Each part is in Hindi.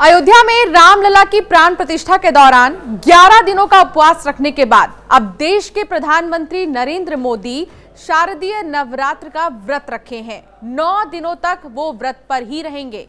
अयोध्या में रामलला की प्राण प्रतिष्ठा के दौरान 11 दिनों का उपवास रखने के बाद अब देश के प्रधानमंत्री नरेंद्र मोदी शारदीय नवरात्र का व्रत रखे हैं। नौ दिनों तक वो व्रत पर ही रहेंगे।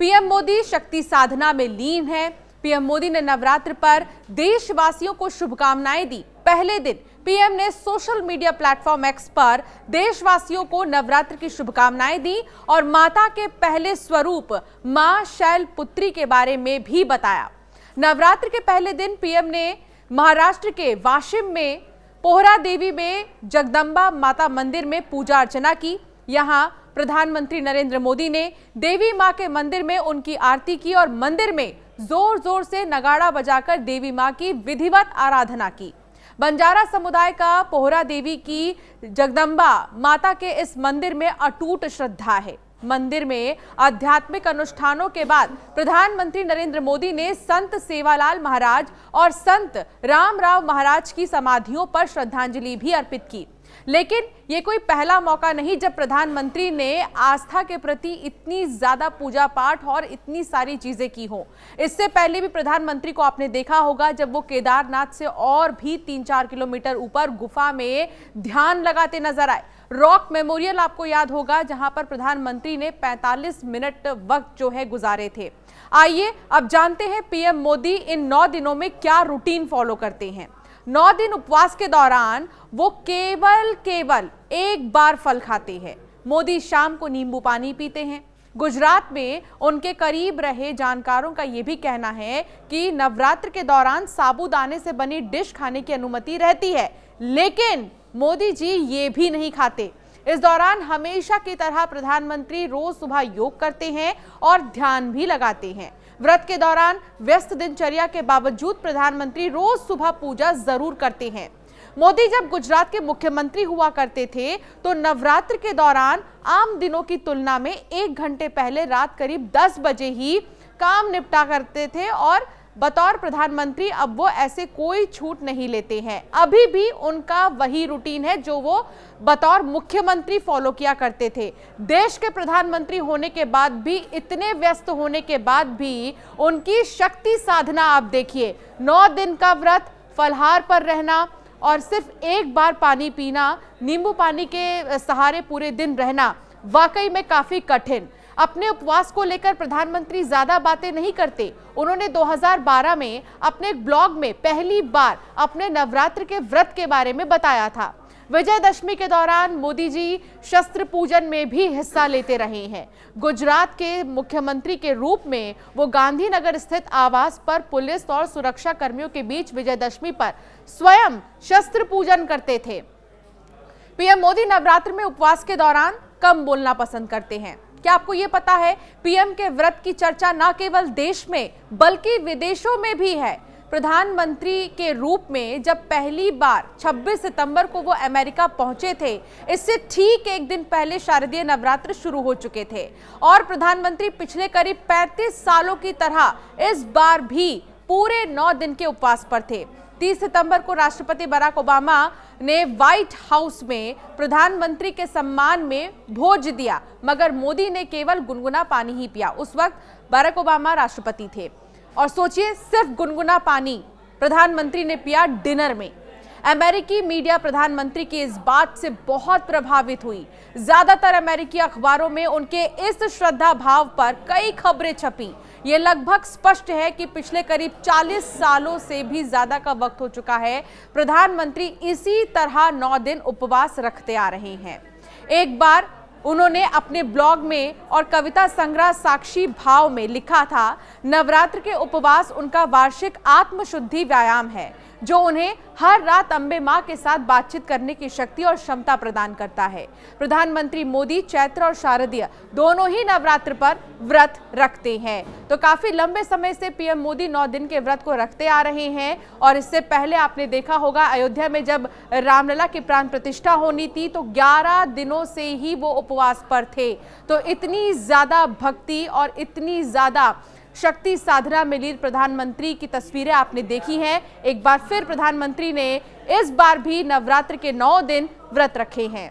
पीएम मोदी शक्ति साधना में लीन है। पीएम मोदी ने नवरात्र पर देशवासियों को शुभकामनाएँ दी। पहले दिन पीएम ने सोशल मीडिया प्लेटफॉर्म एक्स पर देशवासियों को नवरात्र की शुभकामनाएँ दी और माता के पहले स्वरूप, माँ शैल पुत्री के बारे में भी बताया। नवरात्र के पहले दिन पीएम ने महाराष्ट्र के वाशिम में, पोहरा देवी में जगदम्बा माता मंदिर में पूजा अर्चना की। यहाँ प्रधानमंत्री नरेंद्र मोदी ने देवी माँ के मंदिर में उनकी आरती की और मंदिर में ज़ोर ज़ोर से नगाड़ा बजाकर देवी माँ की विधिवत आराधना की। बंजारा समुदाय का पोहरा देवी की जगदम्बा माता के इस मंदिर में अटूट श्रद्धा है। मंदिर में आध्यात्मिक अनुष्ठानों के बाद प्रधानमंत्री नरेंद्र मोदी ने संत सेवालाल महाराज और संत रामराव महाराज की समाधियों पर श्रद्धांजलि भी अर्पित की। लेकिन ये कोई पहला मौका नहीं जब प्रधानमंत्री ने आस्था के प्रति इतनी ज़्यादा पूजा पाठ और इतनी सारी चीज़ें की हो। इससे पहले भी प्रधानमंत्री को आपने देखा होगा जब वो केदारनाथ से और भी तीन चार किलोमीटर ऊपर गुफा में ध्यान लगाते नज़र आए। रॉक मेमोरियल आपको याद होगा, जहाँ पर प्रधानमंत्री ने 45 मिनट वक्त जो है गुजारे थे। आइए, अब जानते हैं पीएम मोदी इन नौ दिनों में क्या रूटीन फॉलो करते हैं। नौ दिन उपवास के दौरान वो केवल केवल एक बार फल खाते हैं। मोदी शाम को नींबू पानी पीते हैं। गुजरात में उनके करीब रहे जानकारों का यह भी कहना है कि नवरात्र के दौरान साबुदाने से बनी डिश खाने की अनुमति रहती है, लेकिन मोदी जी ये भी नहीं खाते। इस दौरान हमेशा की तरह प्रधानमंत्री रोज सुबह योग करते हैं और ध्यान भी लगाते हैं। व्रत के दौरान व्यस्त दिनचर्या के बावजूद प्रधानमंत्री रोज सुबह पूजा ज़रूर करते हैं। मोदी जब गुजरात के मुख्यमंत्री हुआ करते थे तो नवरात्र के दौरान आम दिनों की तुलना में एक घंटे पहले रात करीब 10 बजे ही काम निपटा करते थे और बतौर प्रधानमंत्री, अब वो ऐसे कोई छूट नहीं लेते हैं। अभी भी उनका वही रूटीन है जो वो बतौर मुख्यमंत्री फॉलो किया करते थे। देश के प्रधानमंत्री होने के बाद भी, इतने व्यस्त होने के बाद भी उनकी शक्ति साधना आप देखिए। नौ दिन का व्रत, फलहार पर रहना और सिर्फ़ एक बार पानी पीना, नींबू पानी के सहारे पूरे दिन रहना, वाकई में काफ़ी कठिन। अपने उपवास को लेकर प्रधानमंत्री ज़्यादा बातें नहीं करते। उन्होंने 2012 में अपने ब्लॉग में पहली बार अपने नवरात्र के व्रत के बारे में बताया था। विजयदशमी के दौरान मोदी जी शस्त्र पूजन में भी हिस्सा लेते रहे हैं। गुजरात के मुख्यमंत्री के रूप में वो गांधीनगर स्थित आवास पर पुलिस और सुरक्षा कर्मियों के बीच विजयदशमी पर स्वयं शस्त्र पूजन करते थे। पीएम मोदी नवरात्र में उपवास के दौरान कम बोलना पसंद करते हैं। क्या आपको ये पता है, पीएम के व्रत की चर्चा न केवल देश में, बल्कि विदेशों में भी है। प्रधानमंत्री के रूप में जब पहली बार 26 सितंबर को वो अमेरिका पहुँचे थे, इससे ठीक एक दिन पहले शारदीय नवरात्र शुरू हो चुके थे। और प्रधानमंत्री पिछले करीब 35 सालों की तरह इस बार भी पूरे नौ दिन के उपवास पर थे। 30 सितंबर को राष्ट्रपति बराक ओबामा ने व्हाइट हाउस में प्रधानमंत्री के सम्मान में भोज दिया, मगर मोदी ने केवल गुनगुना पानी ही पिया। उस वक्त बराक ओबामा राष्ट्रपति थे। और सोचिए, सिर्फ़ गुनगुना पानी प्रधानमंत्री ने पिया डिनर में। अमेरिकी मीडिया प्रधानमंत्री की इस बात से बहुत प्रभावित हुई। ज़्यादातर अमेरिकी अखबारों में उनके इस श्रद्धा भाव पर कई खबरें छपी। ये लगभग स्पष्ट है कि पिछले करीब 40 सालों से भी ज़्यादा का वक्त हो चुका है। प्रधानमंत्री इसी तरह नौ दिन उपवास रखते आ रहे हैं। एक बार उन्होंने अपने ब्लॉग में और कविता संग्रह साक्षी भाव में लिखा था, नवरात्र के उपवास उनका वार्षिक आत्मशुद्धि व्यायाम है। जो उन्हें हर रात अंबे माँ के साथ बातचीत करने की शक्ति और क्षमता प्रदान करता है। प्रधानमंत्री मोदी, चैत्र और शारदीय दोनों ही नवरात्र पर व्रत रखते हैं। तो काफ़ी लंबे समय से पीएम मोदी नौ दिन के व्रत को रखते आ रहे हैं और इससे पहले आपने देखा होगा, अयोध्या में जब रामलला की प्राण प्रतिष्ठा होनी थी तो 11 दिनों से ही वो उपवास पर थे। तो इतनी ज़्यादा भक्ति और इतनी ज़्यादा शक्ति साधना में लीन प्रधानमंत्री की तस्वीरें आपने देखी हैं। एक बार फिर प्रधानमंत्री ने इस बार भी नवरात्र के नौ दिन व्रत रखे हैं।